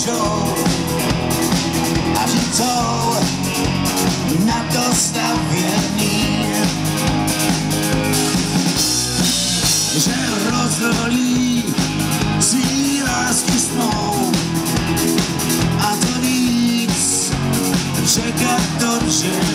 běžou a na to stavěný. Že rozrolí svý lásky a to nic že to dřev.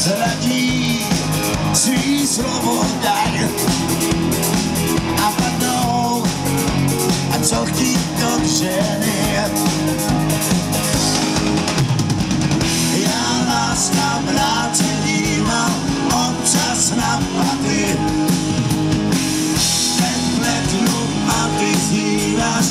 prozradí svý slovo daň a padnou a co chtít to ženy. Já nás tam vnímám, občas nám paty. Tenhle dluh a ty zníváš,